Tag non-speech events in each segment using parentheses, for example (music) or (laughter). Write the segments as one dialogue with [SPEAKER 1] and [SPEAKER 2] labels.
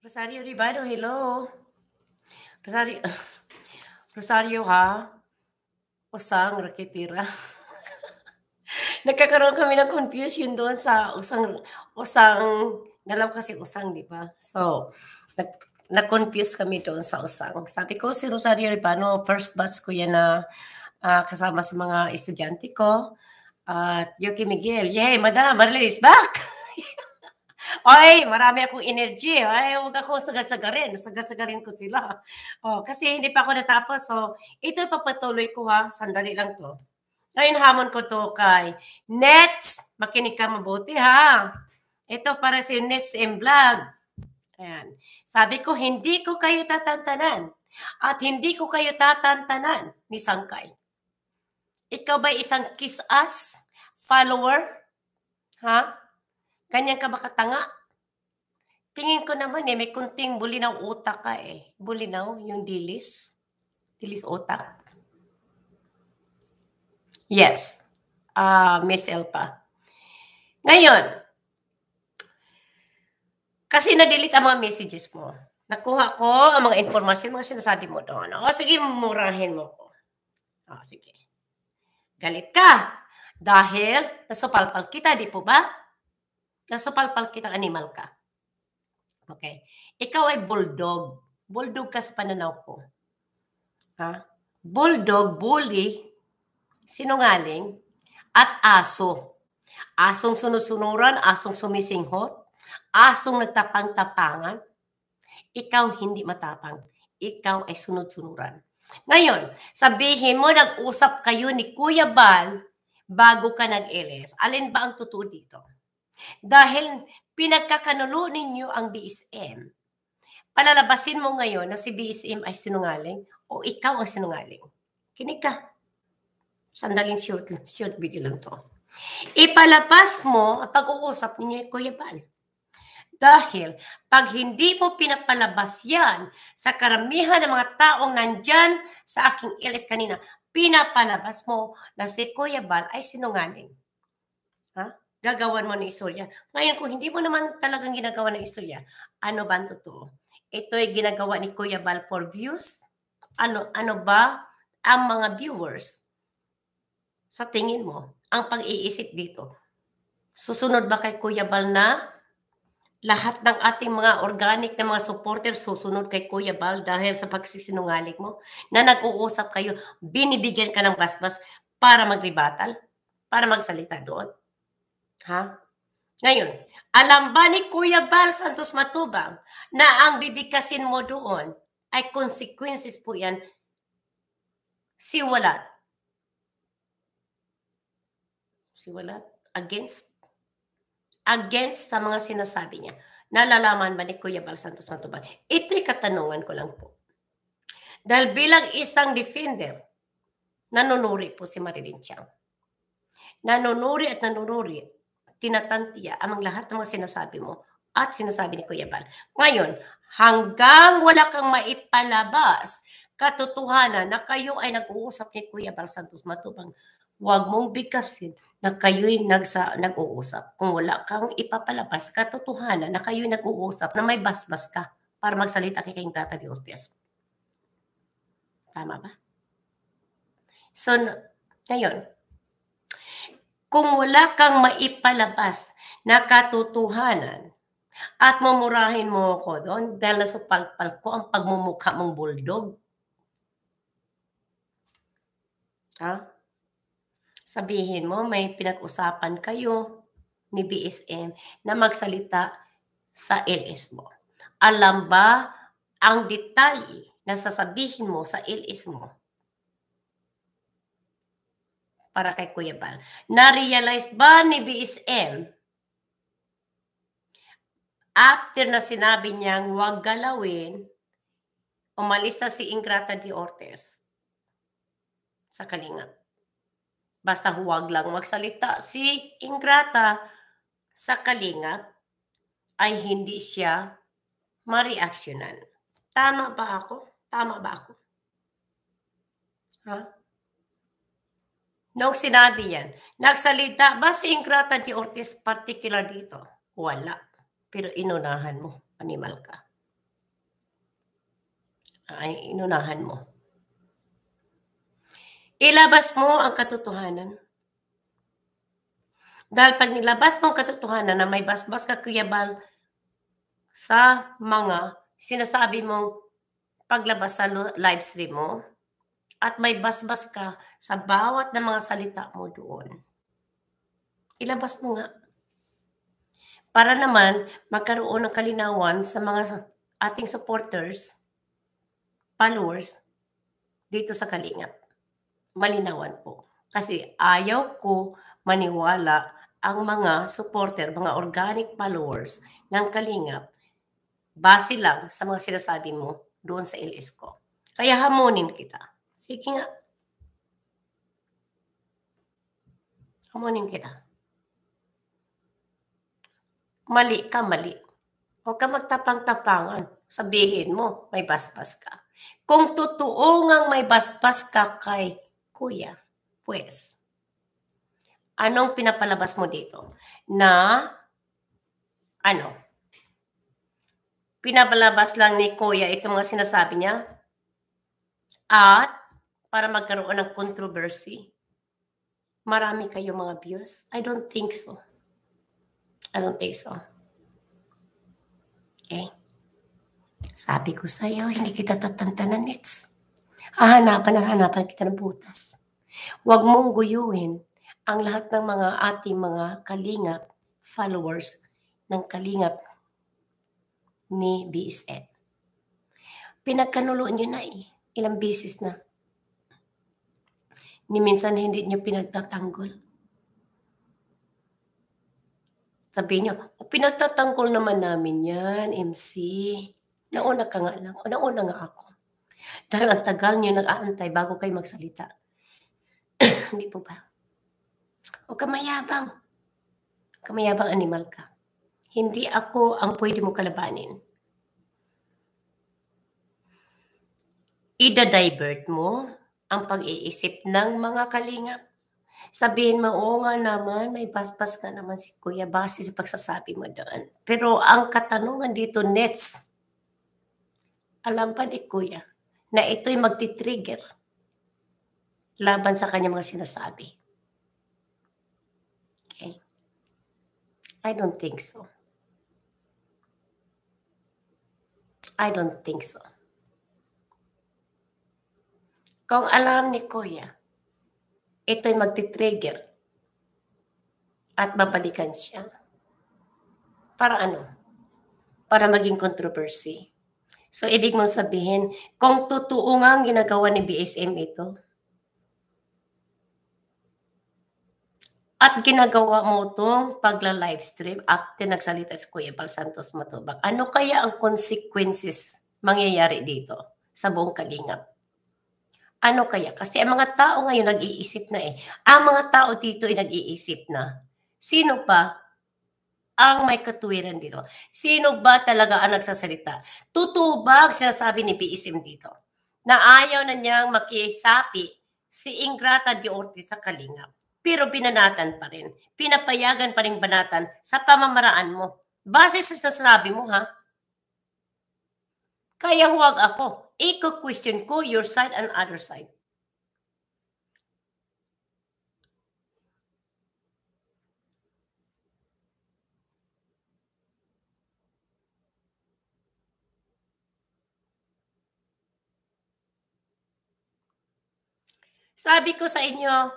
[SPEAKER 1] Rosario Ribado, hello. Rosario, (laughs) Rosario ha? Usang rakitira. (laughs) Nagkakaroon kami ng confusion doon sa usang, usang, dalaw kasi usang, di ba? So, nag, na-confuse kami doon sa usang. Sabi ko, si Rosario Ribano, first batch ko yan na uh, kasama sa mga estudyante ko. At uh, Yuki Miguel, yay, madam, Marley is back! (laughs) Oy, marami akong energy. Ay, huwag ako sagad-sagarin. Sagad-sagarin ko sila. Oh, kasi hindi pa ako natapos. So, ito papatuloy ko ha. Sandali lang to. Ngayon hamon ko to kay Nets. Makinig ka mabuti ha. Ito para si Nets and Vlog. Ayan. Sabi ko, hindi ko kayo tatantanan. At hindi ko kayo tatantanan ni Sangkay. Ikaw ba isang kiss-ass follower? Ha? Ganyan ka ba katanga? Tingin ko naman eh, may kunting bulinaw utak ka eh. Bulinaw, yung dilis. Dilis utak. Yes. Uh, Miss Elpa. Ngayon, kasi na-delete ang mga messages mo. Nakuha ko ang mga informasyon, mga sinasabi mo doon. O, sige, murahin mo ko. O, sige. Galit ka. Dahil nasupalpal kita, di po ba? Nasupalpal kitang animal ka. Okay. Ikaw ay bulldog. Bulldog ka sa pananaw ko. Ha? Bulldog, bully, sinungaling, at aso. Asong sunod-sunuran, asong sumisinghot, asong nagtapang-tapangan. Ikaw hindi matapang. Ikaw ay sunod-sunuran. Ngayon, sabihin mo, nag-usap kayo ni Kuya Bal bago ka nag-LS. Alin ba ang totoo dito? Dahil pinagkakanulo ninyo ang BSM. Palalabasin mo ngayon na si BSM ay sinungaling o ikaw ang sinungaling. Kinig ka. Sandaling short, short video lang to. Ipalabas mo ang pag-uusap ninyo Kuya Bal. Dahil pag hindi mo pinapalabas yan sa karamihan ng mga taong nandyan sa aking ilis kanina, pinapalabas mo na si Kuya Bal ay sinungaling. Gagawan mo ng istorya. Ngayon, kung hindi mo naman talagang ginagawa ng istorya, ano ba ang totoo? Ito ay ginagawa ni Kuya Bal for views? Ano, ano ba ang mga viewers? Sa tingin mo, ang pag-iisip dito, susunod ba kay Kuya Bal na lahat ng ating mga organic na mga supporters susunod kay Kuya Bal dahil sa pagsisinungaling mo na nag-uusap kayo, binibigyan ka ng basbas para magribatal, para magsalita doon. Ha? Ngayon, alam ba ni Kuya Bal Santos Matubang na ang bibigkasin mo doon ay consequences po yan siwalat. Siwalat? Against? Against sa mga sinasabi niya. Nalalaman ba ni Kuya Bal Santos Matubang? Ito'y katanungan ko lang po. Dahil bilang isang defender, nanunuri po si Marilyn Chiang. Nanunuri at nanunuri tinatantiya ang lahat ng mga sinasabi mo at sinasabi ni Kuya Bal. Ngayon, hanggang wala kang maipalabas katotohanan na kayo ay nag-uusap ni Kuya Bal Santos Matubang, huwag mong bigkasin na kayo'y nagsa, nag-uusap. Kung wala kang ipapalabas katotohanan na kayo'y nag-uusap na may basbas ka para magsalita kay King Tata de Ortiz. Tama ba? So, ngayon, kung wala kang maipalabas na katotohanan at mamurahin mo ako doon dahil nasa palpal ko ang pagmumukha mong bulldog. Ha? Sabihin mo, may pinag-usapan kayo ni BSM na magsalita sa LS mo. Alam ba ang detalye na sasabihin mo sa LS mo para kay Kuya Bal. Na-realize ba ni BSM after na sinabi niyang huwag galawin, umalis na si Ingrata de Ortiz sa Kalinga. Basta huwag lang magsalita si Ingrata sa Kalinga ay hindi siya ma-reactionan. Tama ba ako? Tama ba ako? Ha? Huh? Nung sinabi yan, nagsalita ba si Ingrata de Ortiz particular dito? Wala. Pero inunahan mo, animal ka. ay inunahan mo. Ilabas mo ang katotohanan. Dahil pag nilabas mo ang katotohanan na may basbas ka kuyabal sa mga sinasabi mong paglabas sa live stream mo at may basbas ka sa bawat na mga salita mo doon. Ilabas mo nga. Para naman magkaroon ng kalinawan sa mga ating supporters, followers dito sa Kalingap. Malinawan po. Kasi ayaw ko maniwala ang mga supporter, mga organic followers ng Kalingap base lang sa mga sinasabi mo doon sa LS ko. Kaya hamunin kita. Sige nga. Hamunin kita. Mali ka, mali. Huwag ka magtapang-tapangan. Sabihin mo, may basbas ka. Kung totoo ngang may basbas ka kay kuya, pues, anong pinapalabas mo dito? Na, ano, pinapalabas lang ni Kuya itong mga sinasabi niya at para magkaroon ng controversy. Marami kayo mga views? I don't think so. I don't think so. Okay? Sabi ko sa'yo, hindi kita tatantanan, it's hahanapan at hanapan kita ng butas. Huwag mong guyuhin ang lahat ng mga ating mga kalingap followers ng kalingap ni BSN. Pinagkanuloan nyo na eh. Ilang bisis na. Ni minsan hindi nyo pinagtatanggol. Sabi nyo, o pinagtatanggol naman namin yan, MC. Nauna ka nga lang. Nauna nga ako. Dahil ang tagal nyo nag-aantay bago kayo magsalita. (clears throat) hindi po ba? O kamayabang. Kamayabang animal ka. Hindi ako ang pwede mo kalabanin. Ida-divert mo ang pag-iisip ng mga kalingap. Sabihin mo, oo nga naman, may basbas ka naman si Kuya base sa pagsasabi mo doon. Pero ang katanungan dito, Nets, alam pa ni Kuya na ito'y magti-trigger laban sa kanya mga sinasabi. Okay? I don't think so. I don't think so. Kung alam ni Kuya, ito'y magti-trigger at babalikan siya. Para ano? Para maging controversy. So, ibig mong sabihin, kung totoo nga ang ginagawa ni BSM ito, At ginagawa mo itong pagla-livestream after nagsalita si Kuya Bal Santos Matubag. Ano kaya ang consequences mangyayari dito sa buong kalingap? Ano kaya? Kasi ang mga tao ngayon nag-iisip na eh. Ang mga tao dito ay nag-iisip na. Sino pa ang may katuwiran dito? Sino ba talaga ang nagsasalita? Totoo ba ang sinasabi ni BSM dito? Na ayaw na niyang makisapi si Ingrata de Ortiz sa kalingap pero binanatan pa rin. Pinapayagan pa rin banatan sa pamamaraan mo. Base sa sasabi mo, ha? Kaya huwag ako. Iko-question ko your side and other side. Sabi ko sa inyo,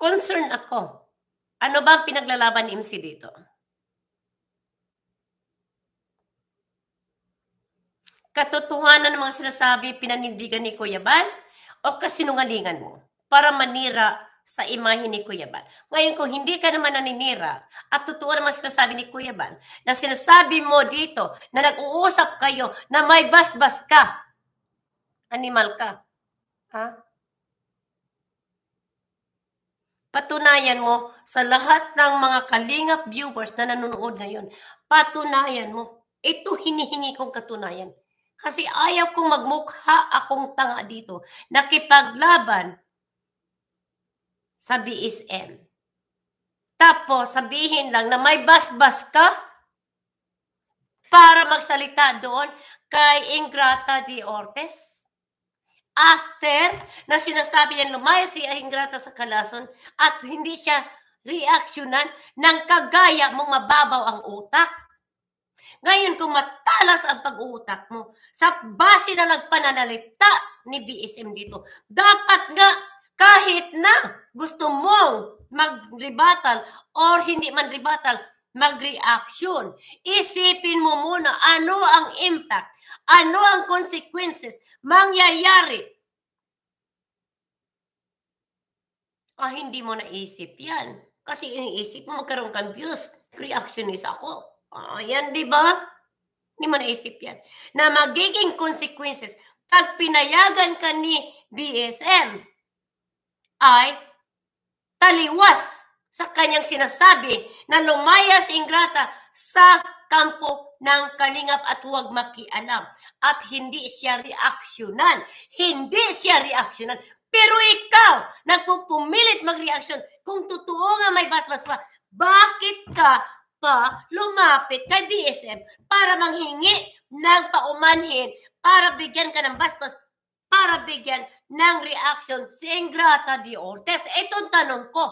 [SPEAKER 1] concern ako. Ano ba ang pinaglalaban ni MC dito? Katotohanan ng mga sinasabi pinanindigan ni Kuya Bal o kasinungalingan mo para manira sa imahe ni Kuya Bal. Ngayon kung hindi ka naman naninira at totoo naman sinasabi ni Kuya Bal na sinasabi mo dito na nag-uusap kayo na may basbas ka, animal ka, ha? Patunayan mo sa lahat ng mga kalingap viewers na nanonood ngayon. Patunayan mo. Ito hinihingi kong katunayan. Kasi ayaw kong magmukha akong tanga dito. Nakipaglaban sa BSM. Tapos sabihin lang na may basbas ka. para magsalita doon kay Ingrata de Ortiz? After na sinasabi niya lumaya si Ingrata sa kalason at hindi siya reaksyonan ng kagaya mong mababaw ang utak. Ngayon, kung matalas ang pag-uutak mo, sa base na nagpananalita ni BSM dito, dapat nga kahit na gusto mong mag-rebuttal or hindi man rebuttal, mag-reaction. Isipin mo muna ano ang impact, ano ang consequences mangyayari. Ah, hindi mo naisip yan. Kasi iniisip mo magkaroon views. Reactionist ako. Ah, yan, di ba? Hindi mo naisip yan. Na magiging consequences pag pinayagan ka ni BSM ay taliwas sa kanyang sinasabi na lumayas ingrata sa kampo ng kalingap at huwag makialam. At hindi siya reaksyonan. Hindi siya reaksyonan. Pero ikaw, nagpupumilit mag-reaction. Kung totoo nga may basbas pa, bakit ka pa lumapit kay BSM para manghingi ng paumanhin, para bigyan ka ng basbas, para bigyan ng reaction si Ingrata de Ortiz? Itong tanong ko.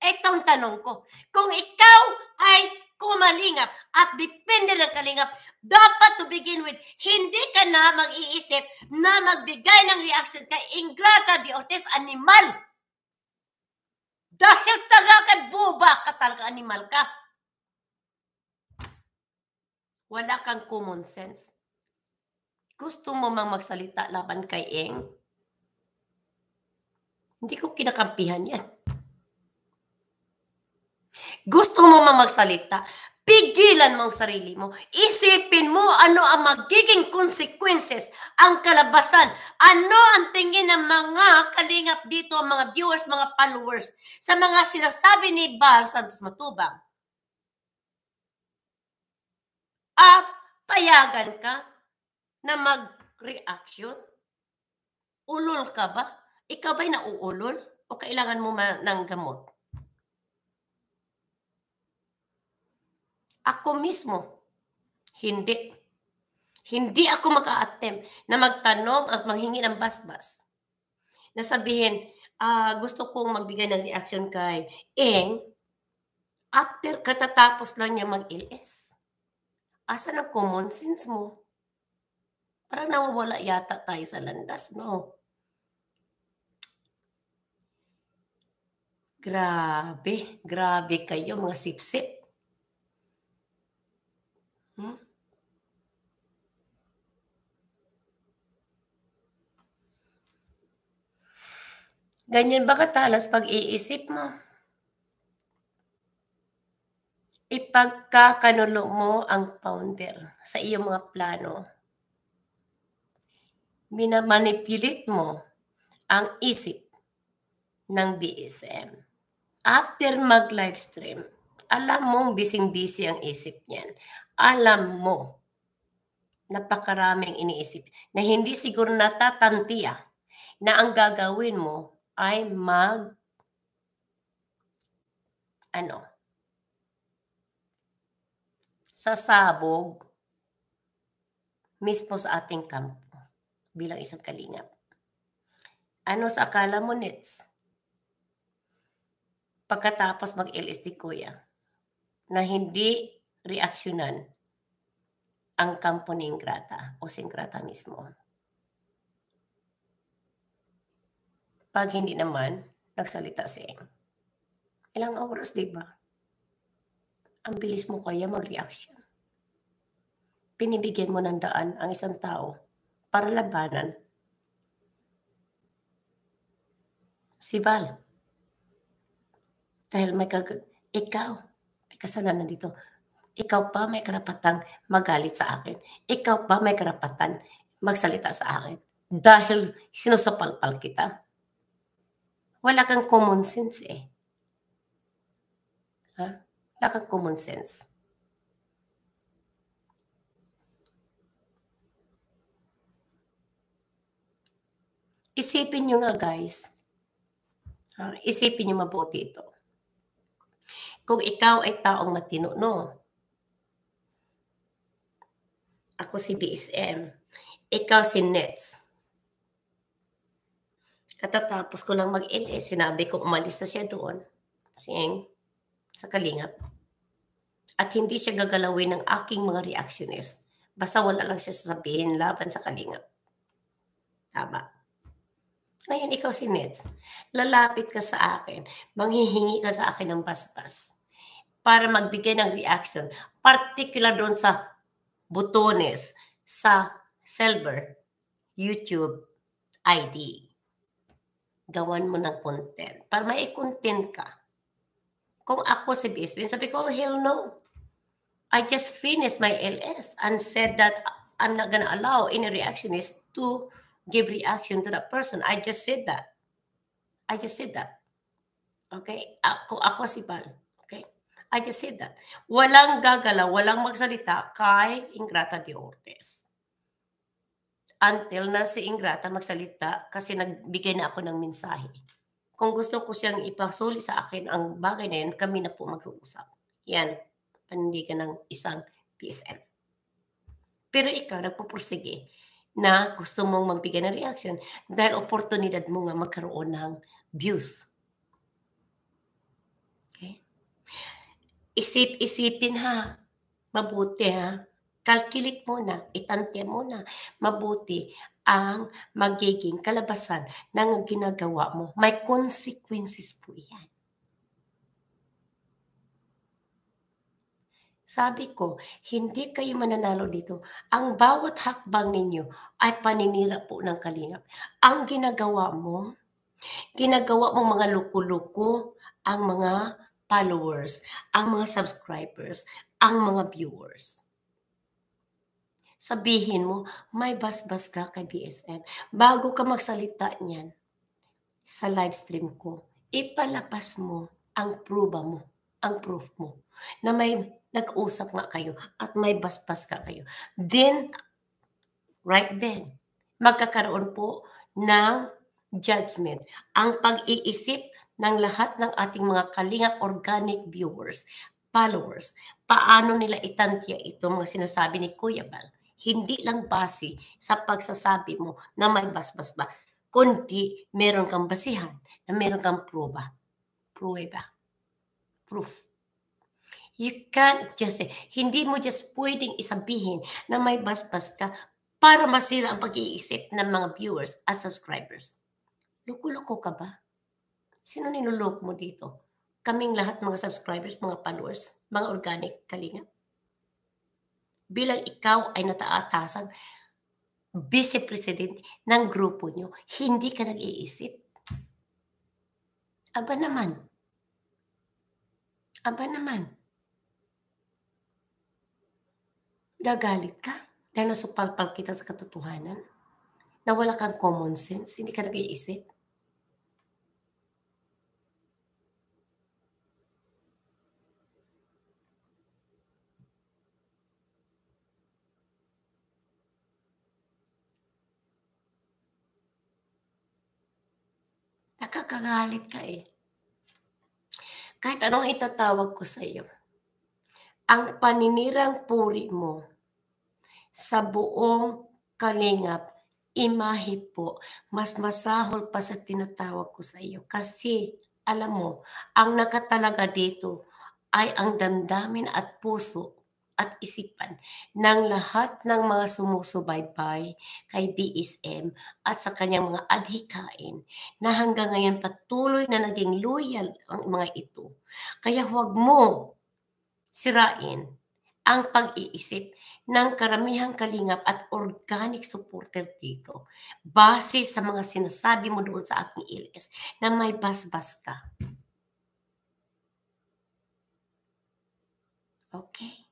[SPEAKER 1] Itong tanong ko. Kung ikaw ay kumalingap at depende ng kalingap, dapat to begin with, hindi ka na mag-iisip na magbigay ng reaction kay Ingrata de Ortiz animal. Dahil taga kay buba ka talaga animal ka. Wala kang common sense. Gusto mo mang magsalita laban kay Eng? Hindi ko kinakampihan yan. Gusto mo mang magsalita, pigilan mo ang sarili mo. Isipin mo ano ang magiging consequences, ang kalabasan. Ano ang tingin ng mga kalingap dito, mga viewers, mga followers, sa mga sinasabi ni Bal Santos Matubang. At payagan ka na mag-reaction? Ulol ka ba? Ikaw ba'y nauulol? O kailangan mo ng gamot? Ako mismo, hindi. Hindi ako mag-a-attempt na magtanong at manghingi ng basbas. Na sabihin, uh, gusto kong magbigay ng reaction kay Eng, after katatapos lang niya mag-LS. Asa ang common sense mo? Parang nawawala yata tayo sa landas, no? Grabe, grabe kayo mga sipsip. Hmm? Ganyan ba katalas pag-iisip mo? Ipagkakanulo mo ang founder sa iyong mga plano. Minamanipulate mo ang isip ng BSM. After mag-livestream, alam mong bising-busy ang isip niyan alam mo, napakaraming iniisip na hindi siguro natatantiya na ang gagawin mo ay mag ano sasabog mismo sa ating kampo bilang isang kalingap. Ano sa akala mo, Nets? Pagkatapos mag-LSD kuya, na hindi reaksyonan ang kampo ni Ingrata o si Ingrata mismo. Pag hindi naman, nagsalita si Eng. Ilang oras, di ba? Ang bilis mo kaya mag-reaction. Pinibigyan mo ng daan ang isang tao para labanan. Si Val. Dahil may kag... Ikaw, may kasalanan dito ikaw pa may karapatang magalit sa akin. Ikaw pa may karapatan magsalita sa akin. Dahil sinusapalpal kita. Wala kang common sense eh. Ha? Wala kang common sense. Isipin nyo nga guys. Ha? Isipin nyo mabuti ito. Kung ikaw ay taong matino, no? Ako si BSM. Ikaw si Nets. Katatapos ko lang mag-LS, sinabi ko umalis na siya doon. Sing, sa Kalingap. At hindi siya gagalawin ng aking mga reactionist. Basta wala lang siya sasabihin laban sa Kalingap. Tama. Ngayon, ikaw si Nets. Lalapit ka sa akin. Manghihingi ka sa akin ng basbas para magbigay ng reaction. Particular doon sa butones, sa Silver, YouTube, ID gawan mo ng content. Para may content ka. Kung ako si BSB, sabi ko, hell no. I just finished my LS and said that I'm not gonna allow any reactionist to give reaction to that person. I just said that. I just said that. Okay? Ako, ako si Bal. Okay? I just said that. Walang gagalaw, walang magsalita kay Ingrata de Ortiz until na si Ingrata magsalita kasi nagbigay na ako ng mensahe. Kung gusto ko siyang ipasuli sa akin ang bagay na yun, kami na po mag-uusap. Yan, panindigan ng isang PSM. Pero ikaw, nagpupursige na gusto mong magbigay ng reaction dahil oportunidad mo nga magkaroon ng views. Okay? Isip-isipin ha. Mabuti ha calculate muna, itantya muna mabuti ang magiging kalabasan ng ginagawa mo. May consequences po yan. Sabi ko, hindi kayo mananalo dito. Ang bawat hakbang ninyo ay paninira po ng kalingap. Ang ginagawa mo, ginagawa mo mga luko-luko ang mga followers, ang mga subscribers, ang mga viewers sabihin mo, may basbas ka kay BSM. Bago ka magsalita niyan sa live stream ko, ipalapas mo ang pruba mo, ang proof mo, na may nag-usap nga kayo at may basbas ka kayo. Then, right then, magkakaroon po ng judgment. Ang pag-iisip ng lahat ng ating mga kalingap organic viewers, followers, paano nila itantya ito mga sinasabi ni Kuya Bal hindi lang base sa pagsasabi mo na may basbas ba, kundi meron kang basihan na meron kang pruba. Prueba. Proof. You can't just say, hindi mo just pwedeng isabihin na may basbas ka para masira ang pag-iisip ng mga viewers at subscribers. Loko-loko ka ba? Sino niloloko mo dito? Kaming lahat mga subscribers, mga followers, mga organic kalinga bilang ikaw ay nataatasan vice president ng grupo nyo, hindi ka nag-iisip. Aba naman. Aba naman. Gagalit ka dahil nasupalpal kita sa katotohanan na wala kang common sense, hindi ka nag-iisip. Nakakagalit ka eh. Kahit anong itatawag ko sa iyo, ang paninirang puri mo sa buong kalingap, imahe po, mas masahol pa sa tinatawag ko sa iyo. Kasi, alam mo, ang nakatalaga dito ay ang damdamin at puso at isipan ng lahat ng mga sumusubaybay kay BSM at sa kanyang mga adhikain na hanggang ngayon patuloy na naging loyal ang mga ito. Kaya huwag mo sirain ang pag-iisip ng karamihang kalingap at organic supporter dito base sa mga sinasabi mo doon sa aking ilis na may basbas ka. Okay?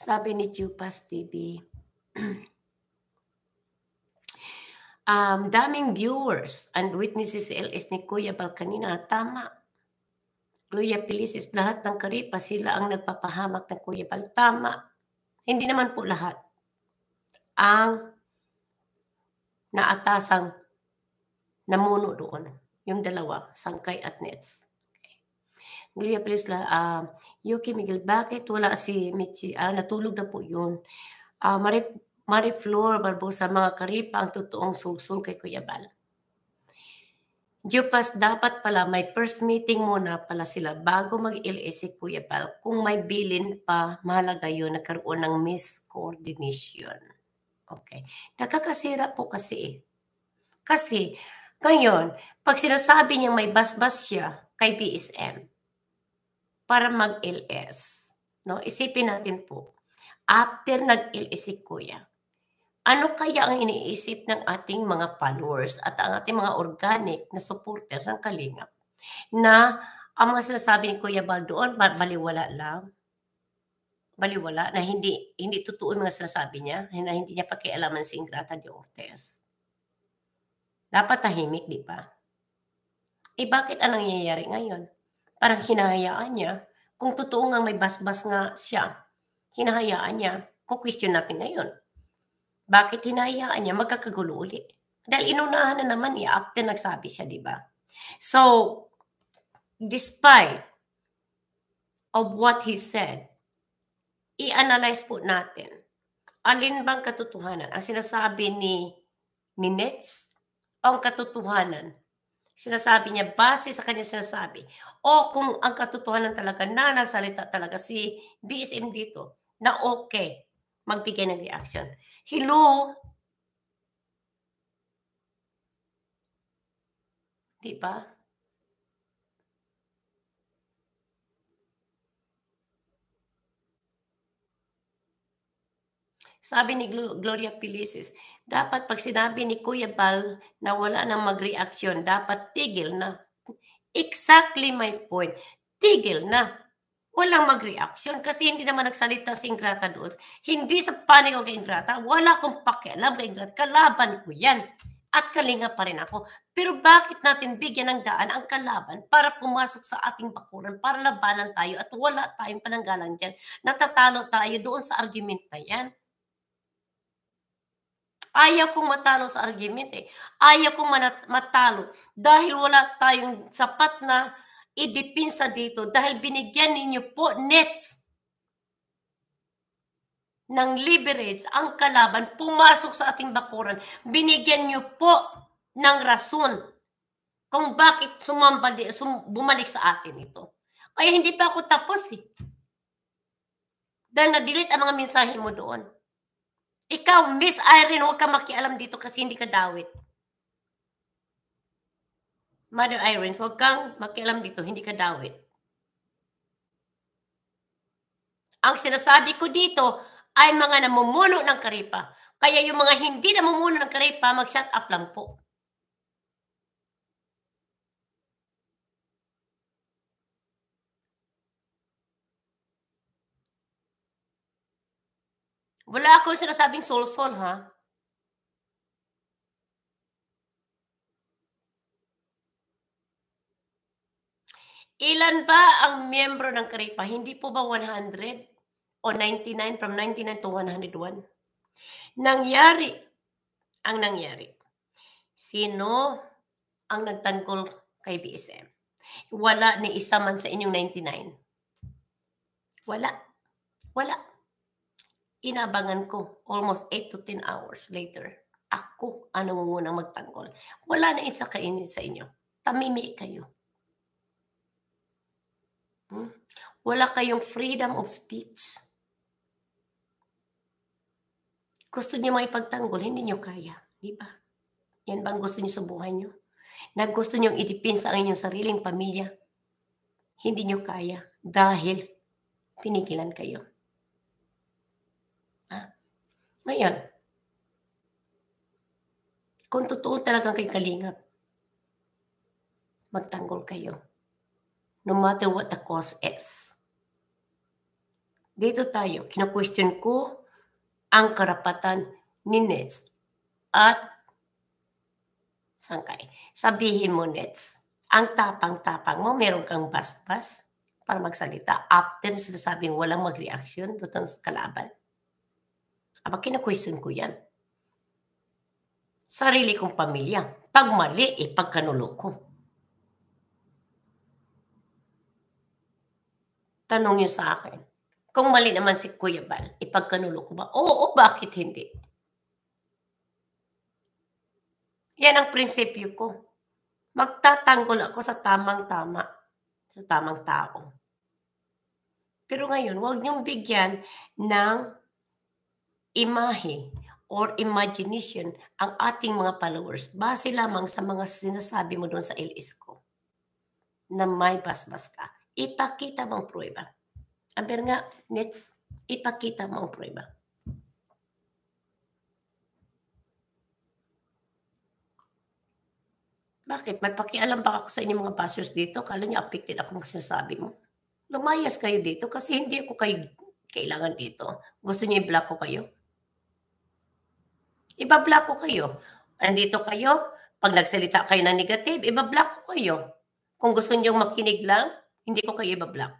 [SPEAKER 1] Sabi ni Jupas TV, (clears throat) um, daming viewers and witnesses sa LS ni Kuya Bal kanina. Tama. Kuya Pilisis, lahat ng karipa, sila ang nagpapahamak ng Kuya Bal. Tama. Hindi naman po lahat. ang naatasang namuno doon. Yung dalawa, Sangkay at Nets. Gloria Prisla, uh, Yuki Miguel, bakit wala si Michi? Ah, natulog na po yun. Uh, Mari, Mari Flor Barbosa, mga karipa ang totoong sulsul kay Kuya Bal. Jupas, dapat pala may first meeting muna pala sila bago mag-LA si Kuya Bal. Kung may bilin pa, mahalaga yun, nagkaroon ng miscoordination. Okay. Nakakasira po kasi eh. Kasi, ngayon, pag sinasabi niya may basbas siya kay BSM para mag-LS, no? isipin natin po, after nag-LS si Kuya, ano kaya ang iniisip ng ating mga followers at ang ating mga organic na supporters ng Kalingap na ang mga sinasabi ni Kuya Bal doon, baliwala lang. Baliwala na hindi hindi totoo yung mga sinasabi niya, na hindi niya pakialaman si Ingrata de Ortiz. Dapat tahimik, di ba? Eh bakit anong nangyayari ngayon? Parang hinahayaan niya, kung totoo nga may basbas nga siya, hinahayaan niya, question natin ngayon bakit hinayaan niya magkakagulo uli? Dahil inunahan na naman niya after nagsabi siya, di ba? So, despite of what he said, i-analyze po natin alin bang katotohanan ang sinasabi ni ni Nets o ang katotohanan sinasabi niya base sa kanya sinasabi o kung ang katotohanan talaga na nagsalita talaga si BSM dito na okay magbigay ng reaction. Hello? Di ba? Sabi ni Gloria Pilisis, dapat pag sinabi ni Kuya Bal na wala nang mag-reaction, dapat tigil na. Exactly my point. Tigil na walang mag-reaction kasi hindi naman nagsalita si Ingrata doon. Hindi sa panig ako kay Ingrata. Wala akong pakialam kay Ingrata. Kalaban ko yan. At kalinga pa rin ako. Pero bakit natin bigyan ng daan ang kalaban para pumasok sa ating bakuran, para labanan tayo at wala tayong pananggalang dyan. Natatalo tayo doon sa argument na yan. Ayaw kong matalo sa argument eh. Ayaw kong matalo dahil wala tayong sapat na idipinsa dito dahil binigyan ninyo po nets ng leverage ang kalaban pumasok sa ating bakuran. Binigyan niyo po ng rason kung bakit sumambali, sum, bumalik sa atin ito. Kaya hindi pa ako tapos eh. Dahil na-delete ang mga mensahe mo doon. Ikaw, Miss Irene, huwag ka makialam dito kasi hindi ka dawit. Mother Irene, huwag kang makialam dito, hindi ka dawit. Ang sinasabi ko dito ay mga namumuno ng karipa. Kaya yung mga hindi namumuno ng karipa, mag-shut up lang po. Wala akong sinasabing soul-soul, ha? Ilan ba ang miyembro ng Karipa? Hindi po ba 100 o 99 from 99 to 101? Nangyari ang nangyari. Sino ang nagtanggol kay BSM? Wala ni isa man sa inyong 99. Wala. Wala. Inabangan ko almost 8 to 10 hours later. Ako ang nangungunang magtanggol. Wala na isa kainin sa inyo. Tamimi kayo. Hmm? Wala kayong freedom of speech. Gusto niyo maipagtanggol, hindi niyo kaya. Di ba? Yan bang gusto niyo sa buhay niyo? Na gusto niyo idipinsa ang inyong sariling pamilya? Hindi niyo kaya dahil pinigilan kayo. Ha? Ngayon, kung totoo talagang kay Kalingap, magtanggol kayo no matter what the cause is. Dito tayo, kina-question ko ang karapatan ni Nets at Sangkay. Sabihin mo, Nets, ang tapang-tapang mo, meron kang bas-bas para magsalita after sinasabing walang mag-reaction doon sa kalaban. Aba, kina-question ko yan. sarili kong pamilya. Pag mali, ipagkanulo ko. Tanong niyo sa akin. Kung mali naman si Kuya Bal, ipagkanulo ko ba? Oo, bakit hindi? Yan ang prinsipyo ko. Magtatanggol ako sa tamang-tama, sa tamang tao. Pero ngayon, huwag niyong bigyan ng imahe or imagination ang ating mga followers base lamang sa mga sinasabi mo doon sa LS ko na may basbas ka. Ipakita mo ang prueba. Nga, Nets, ipakita mo ang prueba. Bakit? May pakialam ba ako sa inyong mga bashers dito? Kala niyo affected ako ng sinasabi mo? Lumayas kayo dito kasi hindi ko kayo kailangan dito. Gusto niyo i-block ko kayo? Iba-block ko kayo. Andito kayo, pag nagsalita kayo ng negative, iba-block ko kayo. Kung gusto niyo makinig lang, hindi ko kayo iba-block.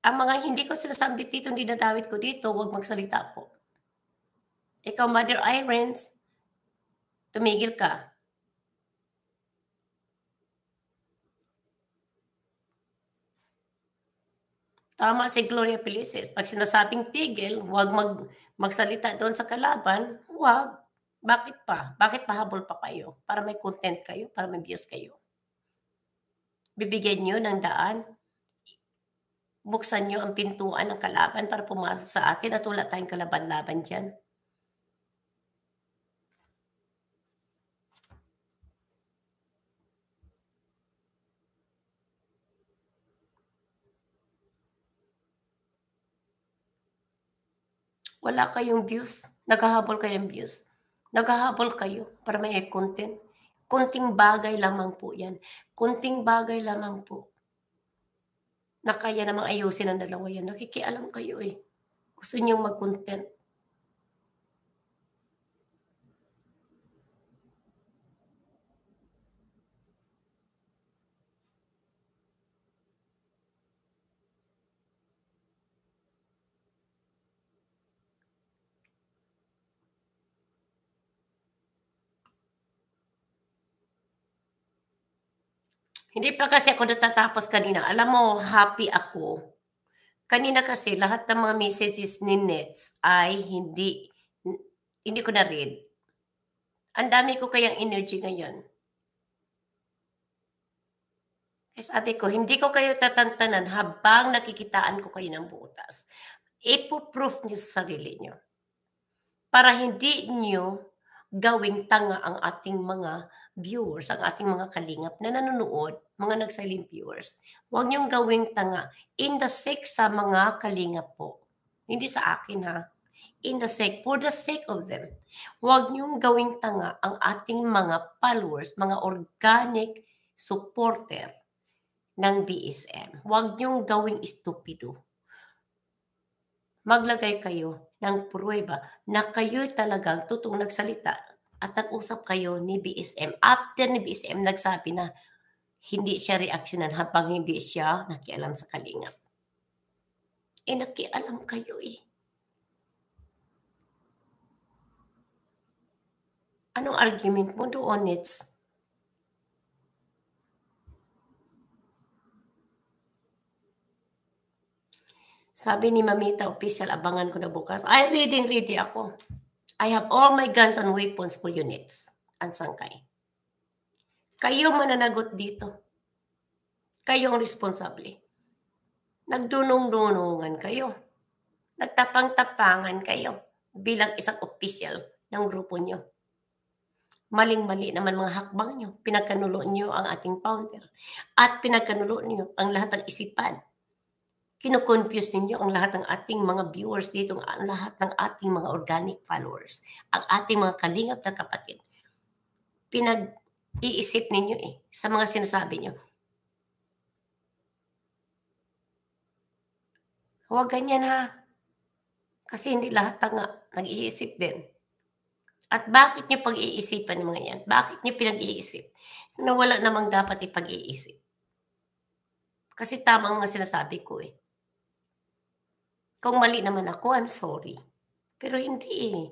[SPEAKER 1] Ang mga hindi ko sinasambit dito, hindi nadawit ko dito, huwag magsalita po. Ikaw, Mother Irons, tumigil ka. Tama si Gloria Felices. Pag sinasabing tigil, huwag mag, magsalita doon sa kalaban, huwag. Bakit pa? Bakit pahabol pa kayo? Para may content kayo? Para may views kayo? Bibigyan nyo ng daan? Buksan nyo ang pintuan ng kalaban para pumasok sa atin at wala tayong kalaban-laban dyan. Wala kayong views. Naghahabol kayo ng views. Naghahabol kayo para may content. Kunting bagay lamang po yan. Kunting bagay lamang po. Na kaya namang ayusin ang dalawa yan. Nakikialam kayo eh. Gusto niyo mag-content. Hindi pa kasi ako natatapos kanina. Alam mo, happy ako. Kanina kasi lahat ng mga messages ni Nets ay hindi hindi ko na-read. Ang dami ko kayang energy ngayon. Kaya sabi ko, hindi ko kayo tatantanan habang nakikitaan ko kayo ng butas. Ipo-proof niyo sa sarili niyo. Para hindi niyo gawing tanga ang ating mga viewers, ang ating mga kalingap na nanonood, mga nagsilent viewers, huwag niyong gawing tanga. In the sake sa mga kalingap po. Hindi sa akin ha. In the sake, for the sake of them. Huwag niyong gawing tanga ang ating mga followers, mga organic supporter ng BSM. Huwag niyong gawing stupido. Maglagay kayo ng pruweba na kayo talagang totoong nagsalita at nag-usap kayo ni BSM. After ni BSM, nagsabi na hindi siya reaksyonan habang hindi siya nakialam sa kalingap. Eh, nakialam kayo eh. Anong argument mo doon, Nits? Sabi ni Mamita Official, abangan ko na bukas. Ay, reading, ready ako. I have all my guns and weapons for units. Ang sangkay. Kayo mananagot dito. Kayo ang responsable. Nagdunong-dunungan kayo. Nagtapang-tapangan kayo bilang isang official ng grupo nyo. Maling-mali naman mga hakbang nyo. Pinagkanulo nyo ang ating founder. At pinagkanulo nyo ang lahat ng isipan kino-confuse ninyo ang lahat ng ating mga viewers dito, ang lahat ng ating mga organic followers, ang ating mga kalingap na kapatid. Pinag-iisip ninyo eh sa mga sinasabi nyo. Huwag ganyan ha. Kasi hindi lahat tanga nag-iisip din. At bakit nyo pag-iisipan mga yan? Bakit nyo pinag-iisip? Na wala namang dapat ipag-iisip. Kasi tama ang sinasabi ko eh. Kung mali naman ako, I'm sorry. Pero hindi eh.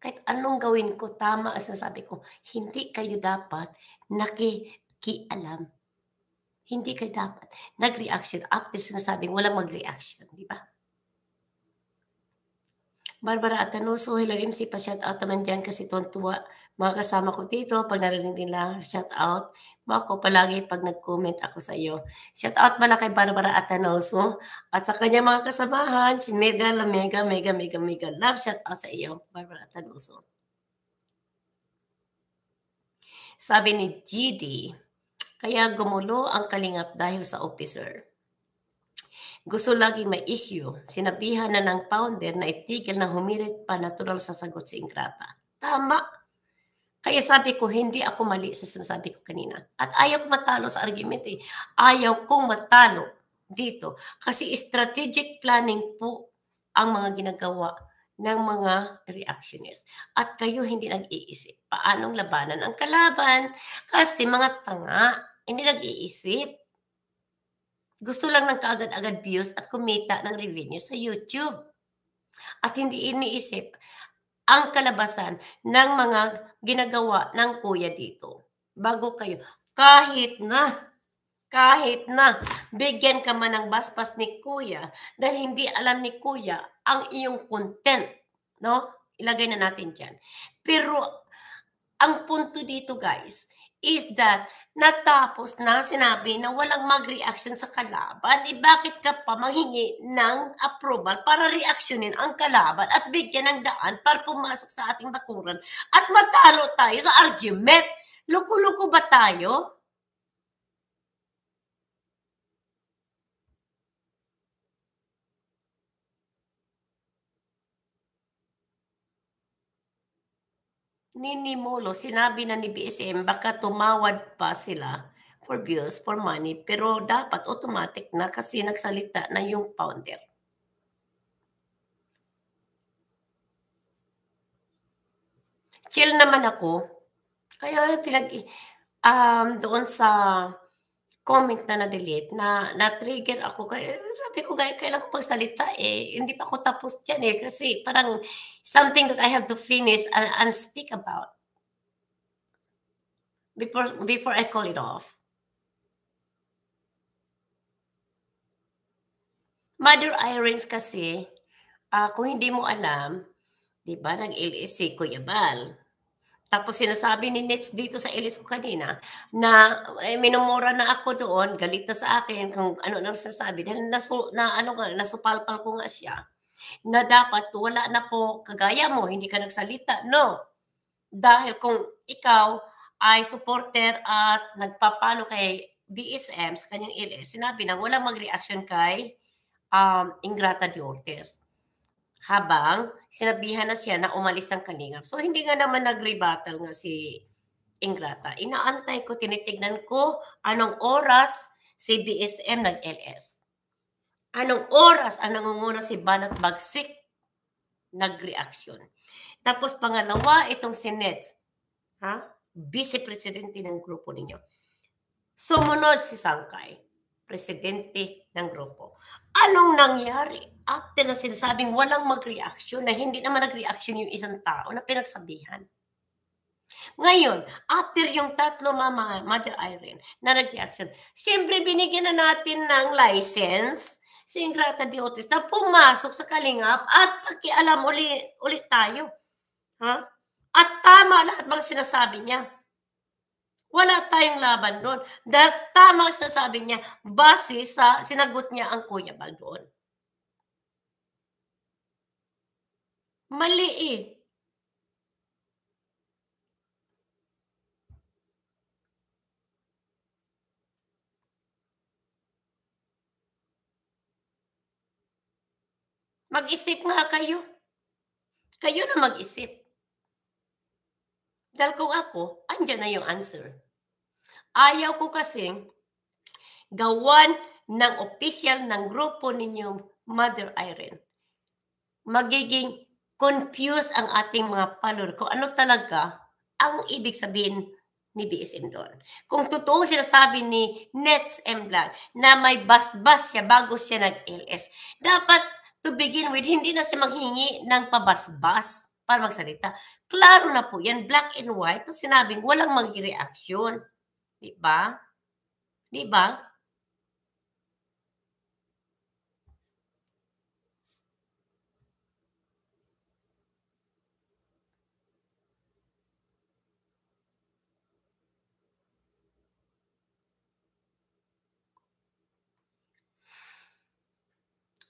[SPEAKER 1] Kahit anong gawin ko, tama ang sinasabi ko, hindi kayo dapat nakikialam. Hindi kayo dapat nag-reaction after sinasabing walang mag-reaction, di ba? Barbara Atanoso, hello MC, pa-shout out naman dyan kasi tuwa mga kasama ko dito, pag narinig nila, shout out. Ako palagi pag nag-comment ako sa iyo. Shout out pala kay Barbara Atanoso at sa kanya mga kasamahan, si Mega, Mega, Mega, Mega, Mega. Love shout out sa iyo, Barbara Atanoso. Sabi ni GD, kaya gumulo ang kalingap dahil sa officer. Gusto lagi may issue. Sinabihan na ng founder na itigil na humirit pa natural sa sagot si Ingrata. Tama. Kaya sabi ko, hindi ako mali sa sinasabi ko kanina. At ayaw ko matalo sa argument eh. Ayaw kong matalo dito. Kasi strategic planning po ang mga ginagawa ng mga reactionist. At kayo hindi nag-iisip. Paanong labanan ang kalaban? Kasi mga tanga, hindi nag-iisip. Gusto lang ng kaagad-agad views at kumita ng revenue sa YouTube. At hindi iniisip ang kalabasan ng mga ginagawa ng kuya dito. Bago kayo, kahit na, kahit na, bigyan ka man ng baspas ni kuya dahil hindi alam ni kuya ang iyong content. No? Ilagay na natin dyan. Pero, ang punto dito guys, is that natapos na sinabi na walang mag-reaction sa kalaban, eh bakit ka pa manghingi ng approval para reactionin ang kalaban at bigyan ng daan para pumasok sa ating bakuran at matalo tayo sa argument? Luko-luko ba tayo? Ni Nimolo, sinabi na ni BSM, baka tumawad pa sila for views, for money, pero dapat automatic na kasi nagsalita na yung founder. Chill naman ako. Kaya pinag um, doon sa comment na na-delete na na-trigger ako. Kaya sabi ko, kaya kailan ko pagsalita eh. Hindi pa ako tapos dyan eh. Kasi parang something that I have to finish and, and speak about before before I call it off. Mother Irons kasi, uh, kung hindi mo alam, di ba, nag-LS si Kuya Bal. Tapos sinasabi ni Nets dito sa Ellis ko kanina na eh, minumura na ako doon, galit na sa akin kung ano nang sasabi dahil nasu, na ano nasupalpal ko nga siya na dapat wala na po kagaya mo, hindi ka nagsalita. No. Dahil kung ikaw ay supporter at nagpapalo kay BSM sa kanyang LS, sinabi na walang mag-reaction kay um, Ingrata de Ortiz habang sinabihan na siya na umalis ng kalingap. So, hindi nga naman nag-rebuttal nga si Ingrata. Inaantay ko, tinitignan ko anong oras si BSM nag-LS. Anong oras ang nangunguna si Banat Bagsik nag-reaction. Tapos pangalawa, itong si Nets, ha? vice-presidente ng grupo ninyo. Sumunod si Sangkay, presidente ng grupo. Anong nangyari? After na sinasabing walang mag-reaction, na hindi naman nag-reaction yung isang tao na pinagsabihan. Ngayon, after yung tatlo mama, Mother Irene, na nag-reaction, siyempre binigyan na natin ng license si Ingrata de Otis na pumasok sa kalingap at pakialam ulit, ulit tayo. Ha? At tama lahat mga sinasabi niya. Wala tayong laban doon. Dahil tama ang sinasabi niya, base sa sinagot niya ang Kuya Bal doon. Mali eh. Mag-isip nga kayo. Kayo na mag-isip. Dahil kung ako, andyan na yung answer. Ayaw ko kasing gawan ng official ng grupo ninyo, Mother Irene. Magiging confused ang ating mga follower kung ano talaga ang ibig sabihin ni BSM doon. Kung totoo sinasabi ni Nets M Vlog na may bas-bas siya bago siya nag-LS, dapat to begin with, hindi na siya maghingi ng pabasbas para magsalita. Klaro na po yan, black and white, na sinabing walang mag-reaction. Di ba? Di ba?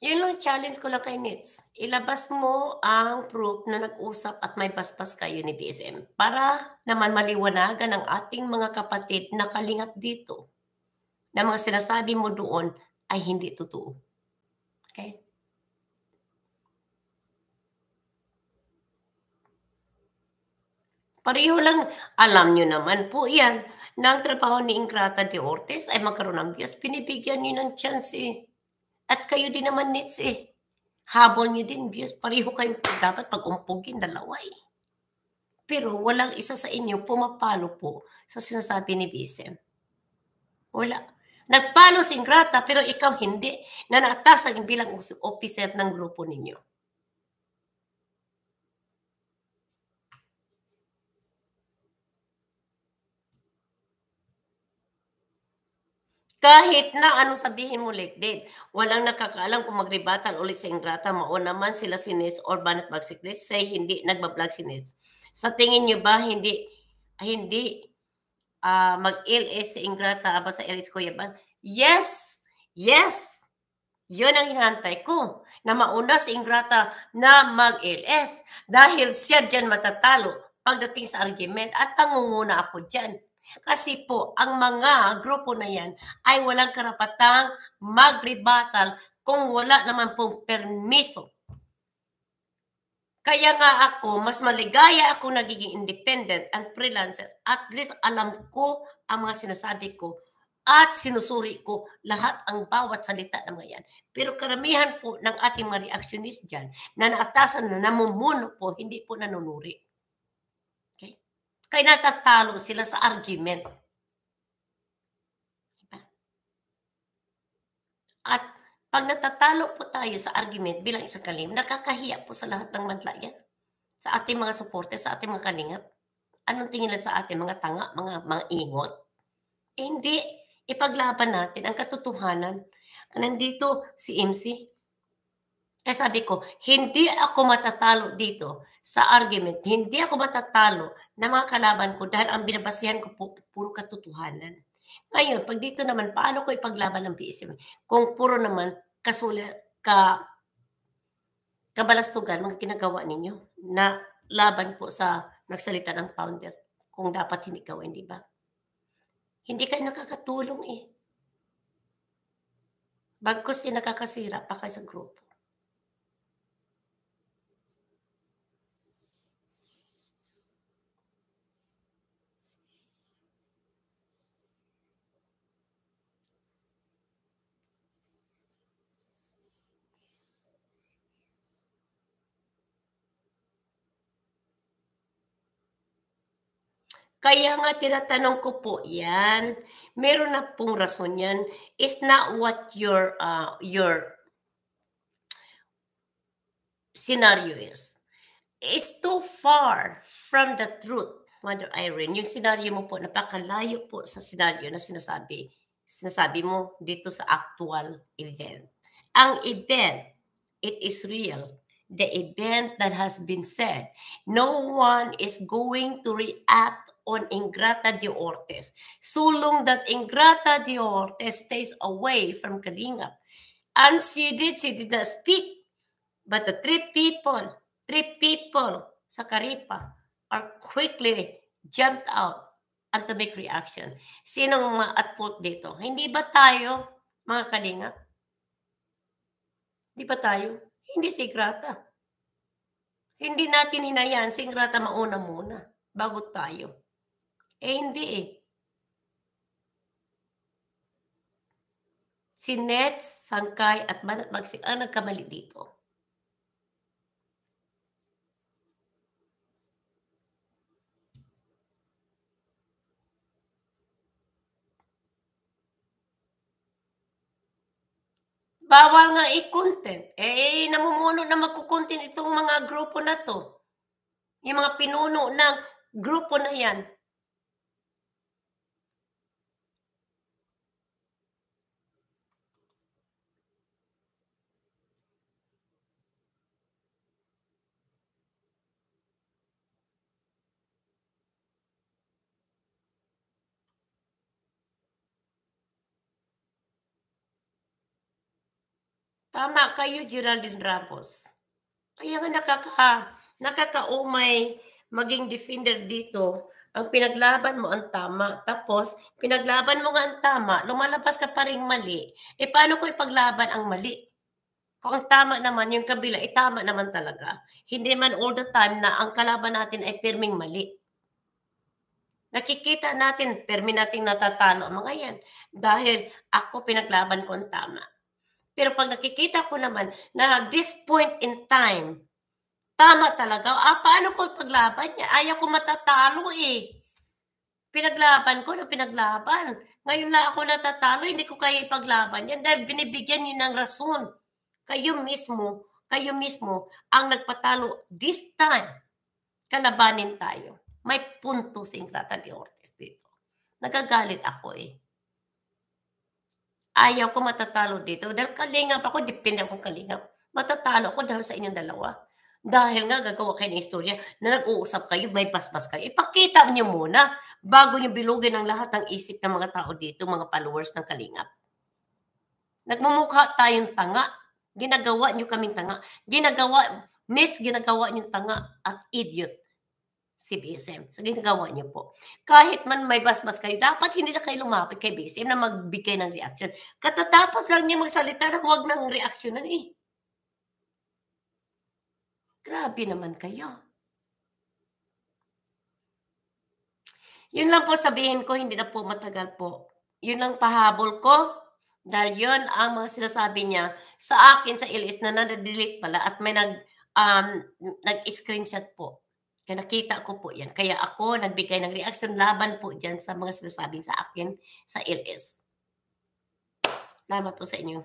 [SPEAKER 1] Yun lang challenge ko lang kay Nits. Ilabas mo ang proof na nag-usap at may paspas kayo ni BSM para naman maliwanagan ang ating mga kapatid na kalingap dito na mga sinasabi mo doon ay hindi totoo. Okay? Pareho lang, alam nyo naman po yan, na ang trabaho ni Ingrata de Ortiz ay magkaroon ng bias. Pinibigyan nyo ng chance eh. At kayo din naman, Nits eh. Habol niyo din views. Pareho kayong dapat pag-umpugin dalawa eh. Pero walang isa sa inyo pumapalo po sa sinasabi ni Bisem. Wala. Nagpalo si Ingrata pero ikaw hindi na naatasan bilang officer ng grupo ninyo. Kahit na anong sabihin mo like Dave, walang nakakaalam kung magrebatan ulit sa Ingrata, mauna man sila si Nets or Banat Magsiklis, say hindi nagbablog si Nets. Sa tingin nyo ba hindi hindi uh, mag-LS sa Ingrata aba sa LS Kuya Ban? Yes! Yes! Yun ang hinantay ko na mauna si Ingrata na mag-LS dahil siya dyan matatalo pagdating sa argument at pangunguna ako dyan. Kasi po, ang mga grupo na yan ay walang karapatang mag-rebuttal kung wala naman pong permiso. Kaya nga ako, mas maligaya ako nagiging independent and freelancer. At least alam ko ang mga sinasabi ko at sinusuri ko lahat ang bawat salita ng mga yan. Pero karamihan po ng ating mga reactionist dyan na naatasan na namumuno po, hindi po nanunuri. Kaya natatalo sila sa argument. Diba? At pag natatalo po tayo sa argument bilang isang kalim, nakakahiya po sa lahat ng madla yan. Sa ating mga supporter, sa ating mga kalingap. Anong tingin nila sa ating mga tanga, mga, mga ingot? Eh, hindi. Ipaglaban natin ang katotohanan. Nandito si MC, kaya sabi ko, hindi ako matatalo dito sa argument. Hindi ako matatalo na mga kalaban ko dahil ang binabasihan ko po, puro katotohanan. Ngayon, pag dito naman, paano ko ipaglaban ng PSM? Kung puro naman kasula, ka, kabalastugan, mga ginagawa ninyo na laban po sa nagsalita ng founder kung dapat hindi gawin, di ba? Hindi kayo nakakatulong eh. Bagkos eh nakakasira pa kayo sa grupo. Kaya nga tinatanong ko po yan, meron na pong rason yan. It's not what your, uh, your scenario is. It's too far from the truth, Mother Irene. Yung scenario mo po, napakalayo po sa scenario na sinasabi, sinasabi mo dito sa actual event. Ang event, it is real the event that has been said. No one is going to react on Ingrata de Ortiz so long that Ingrata de Ortiz stays away from Kalingap. And she did, she did not speak. But the three people, three people sa Karipa are quickly jumped out and to make reaction. Sinong mga at fault dito? Hindi ba tayo, mga Kalingap? Hindi ba tayo? Hindi si Grata. Hindi natin hinayaan si Grata mauna muna bago tayo. Eh hindi eh. Si Nets, Sangkay at Manat Magsik ang nagkamali dito. bawal nga i-content. Eh, namumuno na magkukontent itong mga grupo na to. Yung mga pinuno ng grupo na yan. Tama kayo, Geraldine Ramos. Kaya nga nakaka, nakakaumay maging defender dito. Ang pinaglaban mo ang tama. Tapos, pinaglaban mo nga ang tama, lumalabas ka pa rin mali. E paano ko ipaglaban ang mali? Kung ang tama naman, yung kabila, eh tama naman talaga. Hindi man all the time na ang kalaban natin ay pirming mali. Nakikita natin, permi nating natatalo mga yan. Dahil ako pinaglaban ko ang tama. Pero pag nakikita ko naman na this point in time, tama talaga, ah, paano ko paglaban niya? Ayaw ko matatalo eh. Pinaglaban ko na pinaglaban. Ngayon lang ako natatalo, hindi ko kaya ipaglaban yan dahil binibigyan niyo ng rason. Kayo mismo, kayo mismo ang nagpatalo this time. Kalabanin tayo. May punto si Ingrata de Ortiz dito. Nagagalit ako eh ayaw ko matatalo dito. Dahil kalingap ako, depende akong kalingap. Matatalo ako dahil sa inyong dalawa. Dahil nga gagawa kayo ng istorya na nag-uusap kayo, may paspas kayo. Ipakita niyo muna bago niyo bilugin ang lahat ng isip ng mga tao dito, mga followers ng kalingap. Nagmumukha tayong tanga. Ginagawa niyo kaming tanga. Ginagawa, next ginagawa niyo tanga at idiot si BSM sa ginagawa niyo po. Kahit man may basbas kayo, dapat hindi na kayo lumapit kay BSM na magbigay ng reaction. Katatapos lang niya magsalita na huwag nang reaksyonan eh. Grabe naman kayo. Yun lang po sabihin ko, hindi na po matagal po. Yun lang pahabol ko. Dahil yun ang mga sinasabi niya sa akin sa LS na na-delete pala at may nag, um, nag-screenshot po. Kaya nakita ko po yan. Kaya ako nagbigay ng reaction laban po dyan sa mga sinasabing sa akin sa LS. Salamat po sa inyo.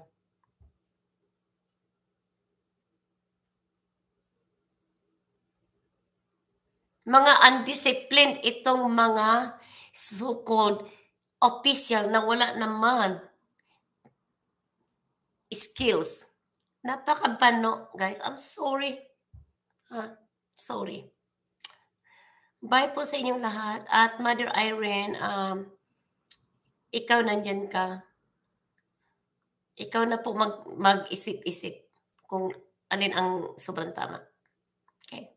[SPEAKER 1] Mga undisciplined itong mga so-called official na wala naman skills. Napakabano, guys. I'm sorry. Ha? Sorry. Bye po sa inyong lahat. At Mother Irene, um, ikaw nandyan ka. Ikaw na po mag, mag-isip-isip kung alin ang sobrang tama. Okay.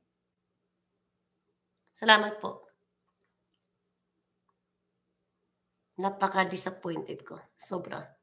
[SPEAKER 1] Salamat po. Napaka-disappointed ko. Sobra.